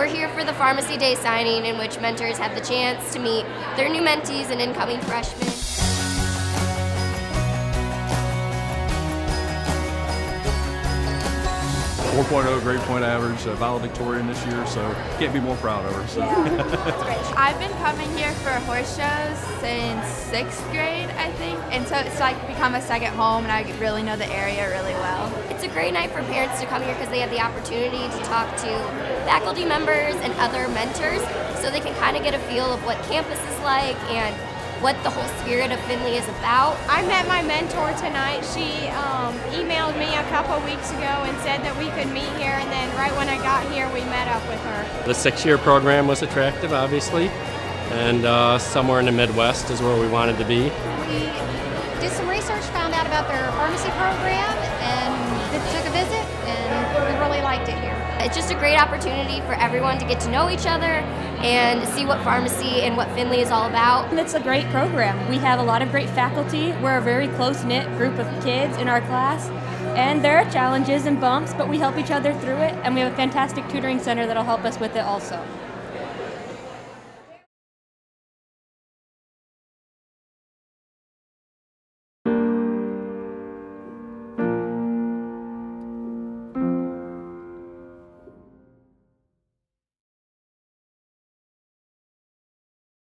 We're here for the Pharmacy Day signing, in which mentors have the chance to meet their new mentees and incoming freshmen. 4.0 grade point average, uh, valedictorian this year, so can't be more proud of her. So. I've been coming here for horse shows since sixth grade, I think, and so it's like become a second home, and I really know the area really well. It's a great night for parents to come here because they have the opportunity to talk to faculty members and other mentors, so they can kind of get a feel of what campus is like and what the whole spirit of Findlay is about. I met my mentor tonight. She um, emailed me a couple weeks ago and said that we could meet here, and then right when I got here, we met up with her. The six year program was attractive, obviously, and uh, somewhere in the Midwest is where we wanted to be. We did some research, found out about their pharmacy program, It's just a great opportunity for everyone to get to know each other and see what pharmacy and what Findlay is all about. It's a great program. We have a lot of great faculty. We're a very close knit group of kids in our class. And there are challenges and bumps, but we help each other through it, and we have a fantastic tutoring center that'll help us with it also.